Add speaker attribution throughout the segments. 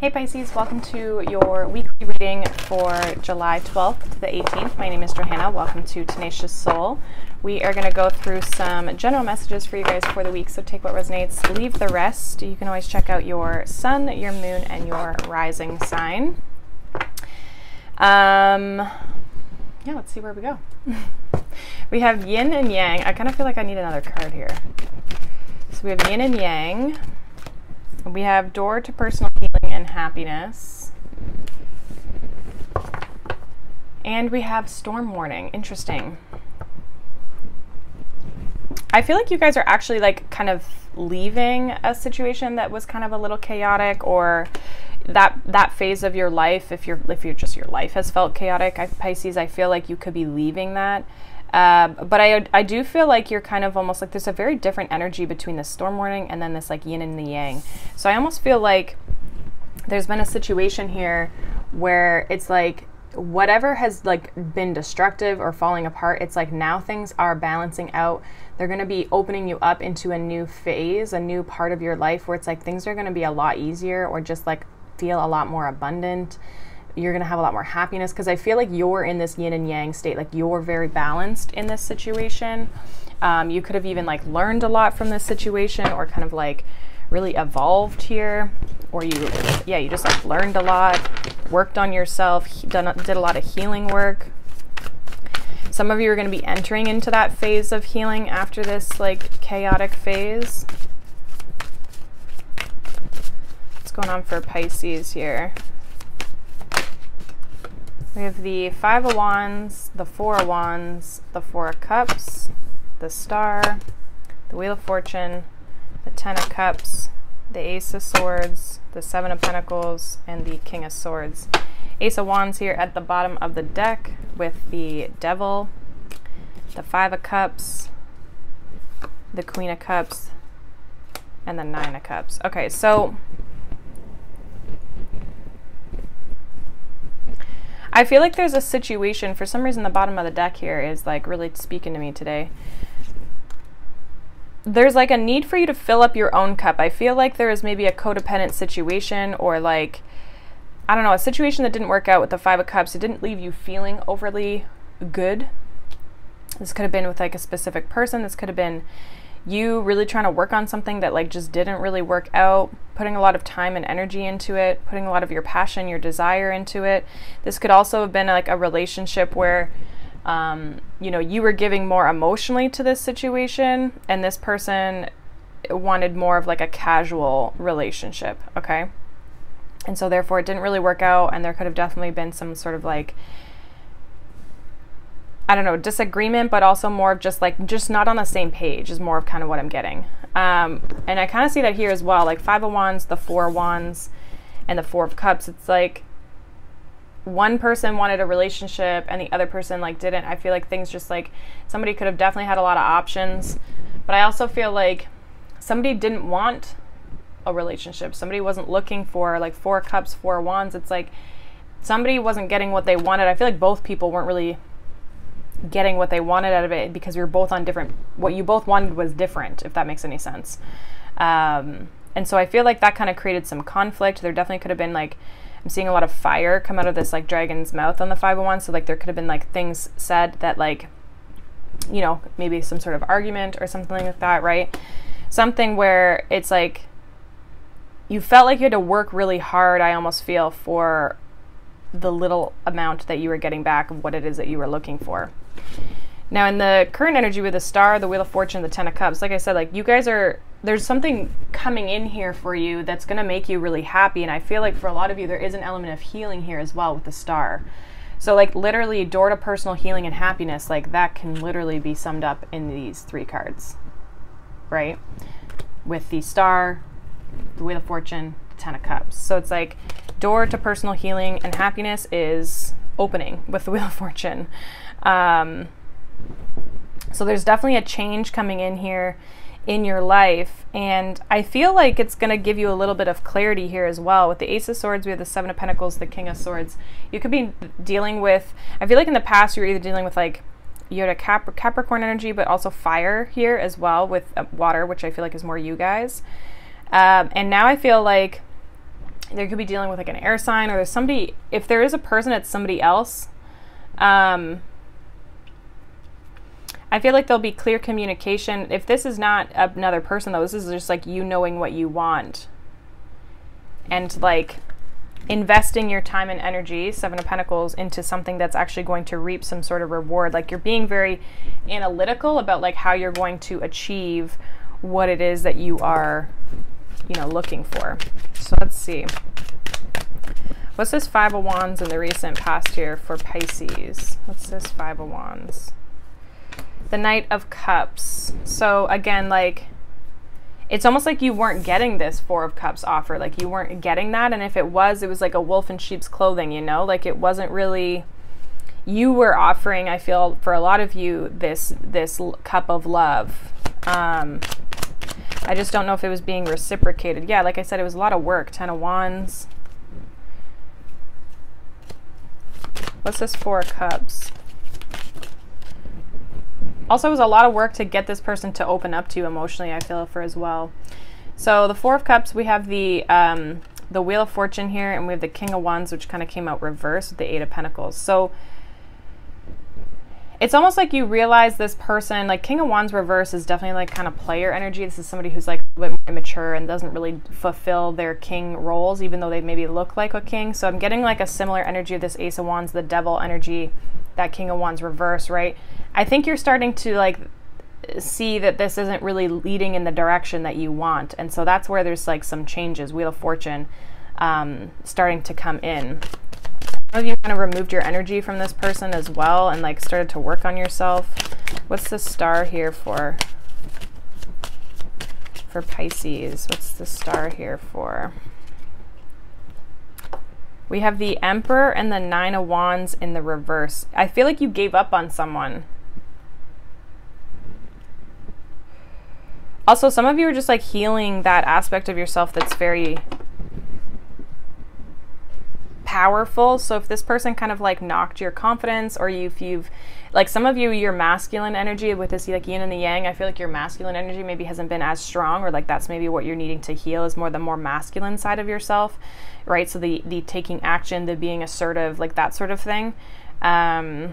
Speaker 1: Hey Pisces, welcome to your weekly reading for July 12th to the 18th. My name is Johanna. Welcome to Tenacious Soul. We are going to go through some general messages for you guys for the week, so take what resonates, leave the rest. You can always check out your sun, your moon, and your rising sign. Um, yeah, let's see where we go. we have yin and yang. I kind of feel like I need another card here. So we have yin and yang. We have door to personal healing and happiness. And we have storm warning. Interesting. I feel like you guys are actually like kind of leaving a situation that was kind of a little chaotic or that that phase of your life if you're if you're just your life has felt chaotic I, pisces i feel like you could be leaving that uh, but I, I do feel like you're kind of almost like there's a very different energy between the storm warning and then this like yin and the yang. So I almost feel like there's been a situation here where it's like whatever has like been destructive or falling apart, it's like now things are balancing out. They're going to be opening you up into a new phase, a new part of your life where it's like things are going to be a lot easier or just like feel a lot more abundant you're going to have a lot more happiness because I feel like you're in this yin and yang state. Like you're very balanced in this situation. Um, you could have even like learned a lot from this situation or kind of like really evolved here or you yeah you just like learned a lot worked on yourself done did a lot of healing work. Some of you are going to be entering into that phase of healing after this like chaotic phase. What's going on for pisces here? We have the Five of Wands, the Four of Wands, the Four of Cups, the Star, the Wheel of Fortune, the Ten of Cups, the Ace of Swords, the Seven of Pentacles, and the King of Swords. Ace of Wands here at the bottom of the deck with the Devil, the Five of Cups, the Queen of Cups, and the Nine of Cups. Okay, so I feel like there's a situation, for some reason the bottom of the deck here is like really speaking to me today. There's like a need for you to fill up your own cup. I feel like there is maybe a codependent situation or like, I don't know, a situation that didn't work out with the Five of Cups. It didn't leave you feeling overly good. This could have been with like a specific person. This could have been you really trying to work on something that like just didn't really work out, putting a lot of time and energy into it, putting a lot of your passion, your desire into it. This could also have been like a relationship where um, you know, you were giving more emotionally to this situation and this person wanted more of like a casual relationship, okay? And so therefore it didn't really work out and there could have definitely been some sort of like I don't know, disagreement, but also more of just like, just not on the same page is more of kind of what I'm getting. Um, and I kind of see that here as well, like Five of Wands, the Four of Wands, and the Four of Cups. It's like one person wanted a relationship and the other person like didn't. I feel like things just like somebody could have definitely had a lot of options, but I also feel like somebody didn't want a relationship. Somebody wasn't looking for like Four Cups, Four Wands. It's like somebody wasn't getting what they wanted. I feel like both people weren't really getting what they wanted out of it because we were both on different what you both wanted was different if that makes any sense um, and so i feel like that kind of created some conflict there definitely could have been like i'm seeing a lot of fire come out of this like dragon's mouth on the Five of Wands so like there could have been like things said that like you know maybe some sort of argument or something like that right? Something where it's like you felt like you had to work really hard i almost feel for the little amount that you were getting back of what it is that you were looking for now, in the current energy with the Star, the Wheel of Fortune, the Ten of Cups, like I said, like you guys are, there's something coming in here for you that's going to make you really happy. And I feel like for a lot of you, there is an element of healing here as well with the Star. So, like, literally, door to personal healing and happiness, like that can literally be summed up in these three cards, right? With the Star, the Wheel of Fortune, the Ten of Cups. So, it's like door to personal healing and happiness is opening with the Wheel of Fortune. Um, so there's definitely a change coming in here in your life. And I feel like it's going to give you a little bit of clarity here as well. With the Ace of Swords, we have the Seven of Pentacles, the King of Swords. You could be dealing with, I feel like in the past you were either dealing with like, you had a Cap Capricorn energy, but also fire here as well with uh, water, which I feel like is more you guys. Um, and now I feel like there could be dealing with like an air sign or there's somebody if there is a person it's somebody else um, i feel like there'll be clear communication. If this is not another person though this is just like you knowing what you want. And like investing your time and energy seven of pentacles into something that's actually going to reap some sort of reward. Like you're being very analytical about like how you're going to achieve what it is that you are you know looking for. So let's see. What's this five of wands in the recent past here for pisces? What's this five of wands the knight of cups. So again like it's almost like you weren't getting this four of cups offer. Like you weren't getting that and if it was it was like a wolf in sheep's clothing you know? Like it wasn't really you were offering i feel for a lot of you this this cup of love. Um i just don't know if it was being reciprocated. Yeah like i said it was a lot of work. Ten of wands. What's this four of cups also, it was a lot of work to get this person to open up to you emotionally, I feel, for as well. So the Four of Cups, we have the um, the Wheel of Fortune here, and we have the King of Wands, which kind of came out reverse with the Eight of Pentacles. So it's almost like you realize this person, like King of Wands reverse is definitely like kind of player energy. This is somebody who's like a bit more immature and doesn't really fulfill their king roles, even though they maybe look like a king. So I'm getting like a similar energy of this Ace of Wands, the Devil energy, that King of Wands reverse, right? I think you're starting to like see that this isn't really leading in the direction that you want. And so that's where there's like some changes, Wheel of Fortune um, starting to come in. Some of you kind of removed your energy from this person as well and like started to work on yourself. What's the star here for? For Pisces, what's the star here for? We have the Emperor and the Nine of Wands in the reverse. I feel like you gave up on someone. Also, some of you are just like healing that aspect of yourself that's very powerful. So if this person kind of like knocked your confidence or you, if you've like some of you your masculine energy with this like yin and the yang, I feel like your masculine energy maybe hasn't been as strong or like that's maybe what you're needing to heal is more the more masculine side of yourself, right? So the the taking action, the being assertive, like that sort of thing. Um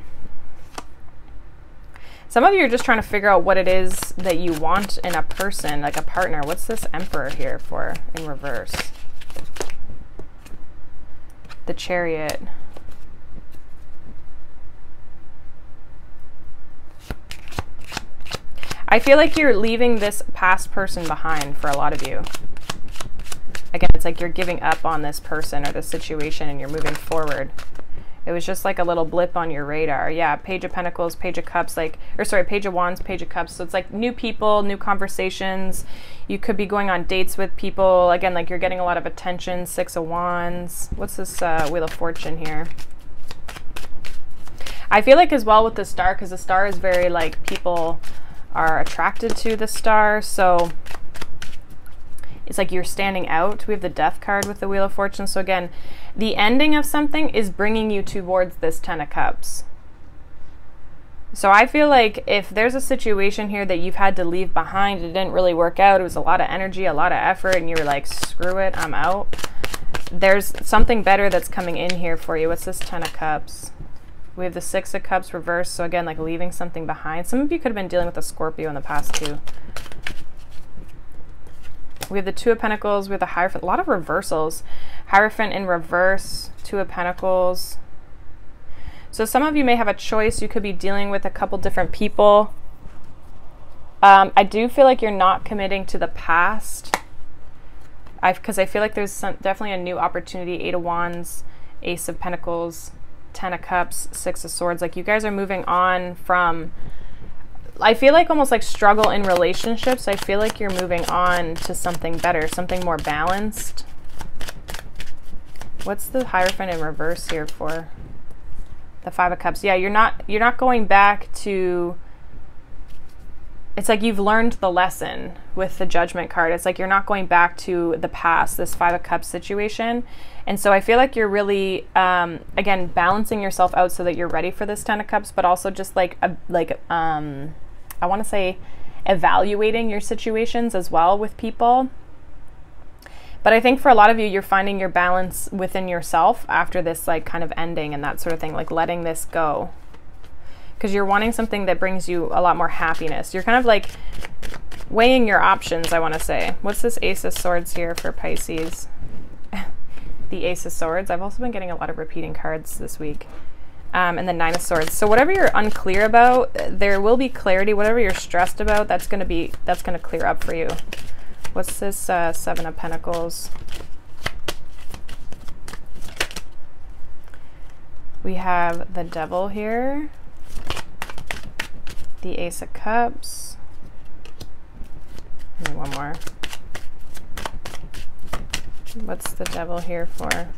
Speaker 1: some of you are just trying to figure out what it is that you want in a person, like a partner. What's this emperor here for in reverse? The chariot. I feel like you're leaving this past person behind for a lot of you. Again, it's like you're giving up on this person or the situation and you're moving forward. It was just like a little blip on your radar. Yeah, Page of Pentacles, Page of Cups, like, or sorry, Page of Wands, Page of Cups. So it's like new people, new conversations. You could be going on dates with people. Again, like you're getting a lot of attention. Six of Wands. What's this uh, Wheel of Fortune here? I feel like as well with the star, because the star is very like people are attracted to the star. So it's like you're standing out. We have the death card with the Wheel of Fortune. So again, the ending of something is bringing you towards this Ten of Cups. So I feel like if there's a situation here that you've had to leave behind, it didn't really work out, it was a lot of energy, a lot of effort, and you were like, screw it, I'm out. There's something better that's coming in here for you. What's this Ten of Cups? We have the Six of Cups reversed. So again, like leaving something behind. Some of you could have been dealing with a Scorpio in the past too. We have the Two of Pentacles We have a Hierophant. A lot of reversals. Hierophant in reverse, Two of Pentacles. So some of you may have a choice. You could be dealing with a couple different people. Um, I do feel like you're not committing to the past. Because I, I, feel like there's some, definitely a new opportunity. Eight of Wands, Ace of Pentacles, Ten of Cups, Six of Swords. Like you guys are moving on from I feel like almost like struggle in relationships. I feel like you're moving on to something better, something more balanced. What's the Hierophant in reverse here for? The Five of Cups. Yeah, you're not you're not going back to it's like you've learned the lesson with the judgment card. It's like you're not going back to the past, this Five of Cups situation. And so I feel like you're really, um, again, balancing yourself out so that you're ready for this Ten of Cups, but also just like, a, like, um, I want to say evaluating your situations as well with people. But I think for a lot of you, you're finding your balance within yourself after this like kind of ending and that sort of thing, like letting this go. Because you're wanting something that brings you a lot more happiness. You're kind of like weighing your options, I want to say. What's this Ace of Swords here for Pisces? the Ace of Swords. I've also been getting a lot of repeating cards this week. Um, and the Nine of Swords. So whatever you're unclear about, there will be clarity. Whatever you're stressed about, that's gonna be that's gonna clear up for you. What's this uh, Seven of Pentacles? We have the Devil here, the Ace of Cups, one more. What's the Devil here for?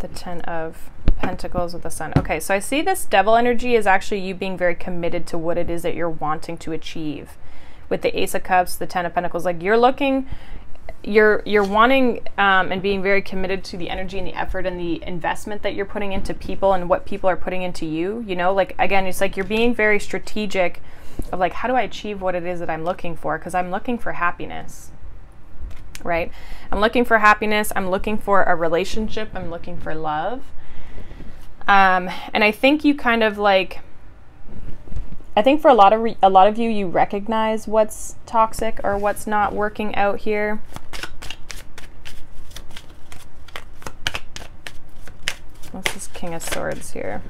Speaker 1: The Ten of Pentacles with the Sun. Okay, so I see this Devil energy is actually you being very committed to what it is that you're wanting to achieve. With the Ace of Cups, the Ten of Pentacles, like you're looking, you're you're wanting um, and being very committed to the energy and the effort and the investment that you're putting into people and what people are putting into you. You know, like again, it's like you're being very strategic of like how do I achieve what it is that I'm looking for? Because I'm looking for happiness right? I'm looking for happiness. I'm looking for a relationship. I'm looking for love. Um, and I think you kind of like, I think for a lot of re- a lot of you, you recognize what's toxic or what's not working out here. What's this King of Swords here?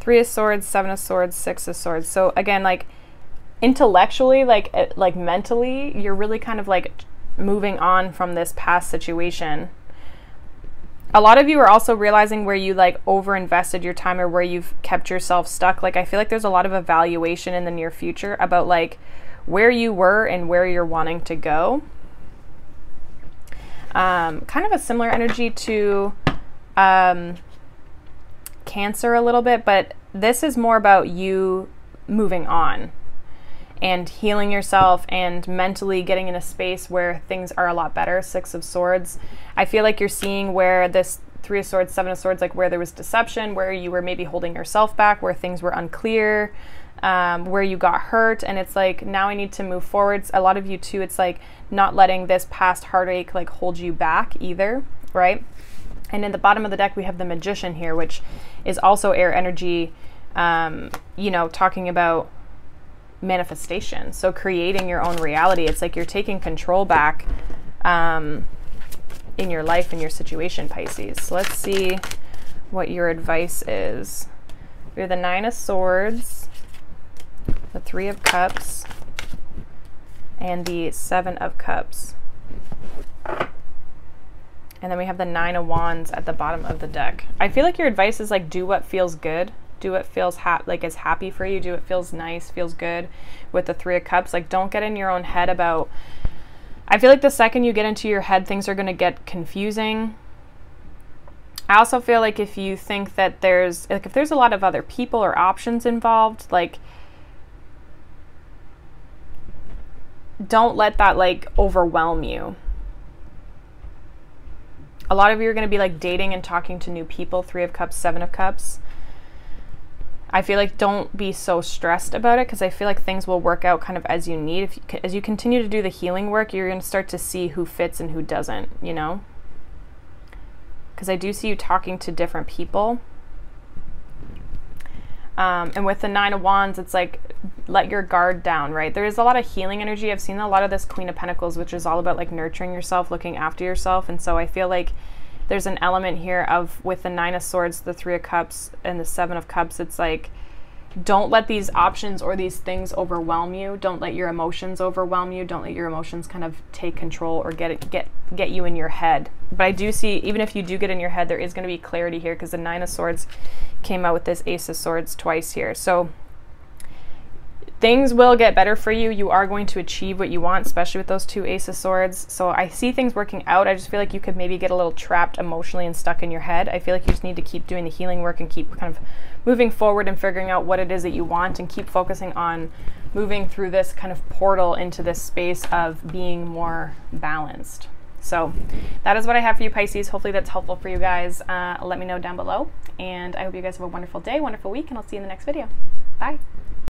Speaker 1: Three of Swords, Seven of Swords, Six of Swords. So again, like intellectually like eh, like mentally you're really kind of like moving on from this past situation. A lot of you are also realizing where you like over invested your time or where you've kept yourself stuck. Like i feel like there's a lot of evaluation in the near future about like where you were and where you're wanting to go. Um, kind of a similar energy to um, cancer a little bit but this is more about you moving on and healing yourself and mentally getting in a space where things are a lot better. Six of Swords. I feel like you're seeing where this Three of Swords, Seven of Swords, like where there was deception, where you were maybe holding yourself back, where things were unclear, um, where you got hurt. And it's like, now I need to move forwards. A lot of you, too, it's like not letting this past heartache like hold you back either, right? And in the bottom of the deck, we have the Magician here, which is also air energy, um, you know, talking about manifestation. So creating your own reality. It's like you're taking control back um, in your life and your situation, Pisces. So let's see what your advice is. You're the Nine of Swords, the Three of Cups, and the Seven of Cups. And then we have the Nine of Wands at the bottom of the deck. I feel like your advice is like do what feels good do what feels ha- like is happy for you do what feels nice feels good with the three of cups. Like don't get in your own head about i feel like the second you get into your head things are going to get confusing. I also feel like if you think that there's like if there's a lot of other people or options involved like don't let that like overwhelm you. A lot of you are going to be like dating and talking to new people three of cups seven of cups I feel like don't be so stressed about it because I feel like things will work out kind of as you need. If you, as you continue to do the healing work, you're going to start to see who fits and who doesn't, you know? Because I do see you talking to different people. Um, and with the Nine of Wands, it's like let your guard down, right? There is a lot of healing energy. I've seen a lot of this Queen of Pentacles, which is all about like nurturing yourself, looking after yourself. And so I feel like there's an element here of with the nine of swords the three of cups and the seven of cups it's like don't let these options or these things overwhelm you. Don't let your emotions overwhelm you. Don't let your emotions kind of take control or get it, get get you in your head. But i do see even if you do get in your head there is going to be clarity here because the nine of swords came out with this ace of swords twice here. So things will get better for you. You are going to achieve what you want, especially with those two Ace of Swords. So I see things working out. I just feel like you could maybe get a little trapped emotionally and stuck in your head. I feel like you just need to keep doing the healing work and keep kind of moving forward and figuring out what it is that you want and keep focusing on moving through this kind of portal into this space of being more balanced. So that is what I have for you, Pisces. Hopefully that's helpful for you guys. Uh, let me know down below. And I hope you guys have a wonderful day, wonderful week, and I'll see you in the next video. Bye.